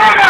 ¡Verga!